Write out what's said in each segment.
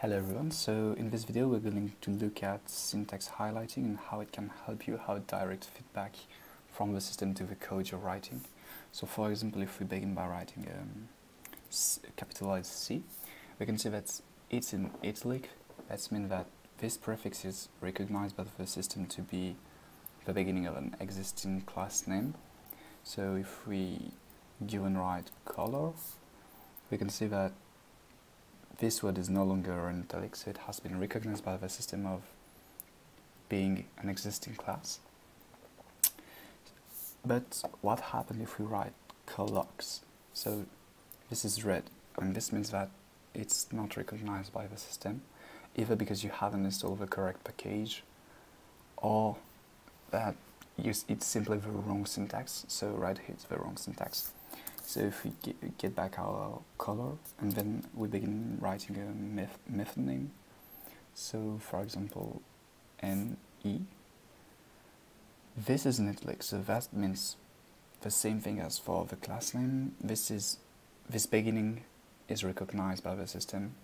Hello everyone, so in this video we're going to look at syntax highlighting and how it can help you how direct feedback from the system to the code you're writing. So for example, if we begin by writing um, capitalized C, we can see that it's in italic. That means that this prefix is recognized by the system to be the beginning of an existing class name. So if we go and write color, we can see that this word is no longer an italic, so it has been recognized by the system of being an existing class. But what happens if we write collocs? So this is red, and this means that it's not recognized by the system, either because you haven't installed the correct package, or that it's simply the wrong syntax, so right here it's the wrong syntax. So if we get back our color and then we begin writing a method name. So for example, NE. This is an italic, so that means the same thing as for the class name. This is this beginning is recognized by the system.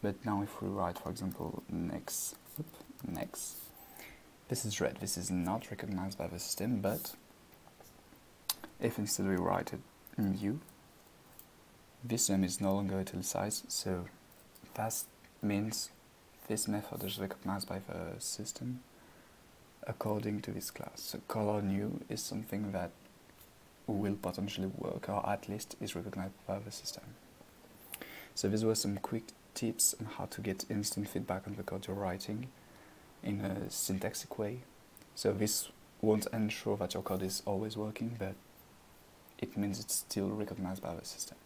But now if we write, for example, next, next, this is red. This is not recognized by the system, but if instead we write it new. This name is no longer italicized, so that means this method is recognized by the system according to this class. So color new is something that will potentially work, or at least is recognized by the system. So these were some quick tips on how to get instant feedback on the code you're writing in a syntaxic way. So this won't ensure that your code is always working, but it means it's still recognized by the system.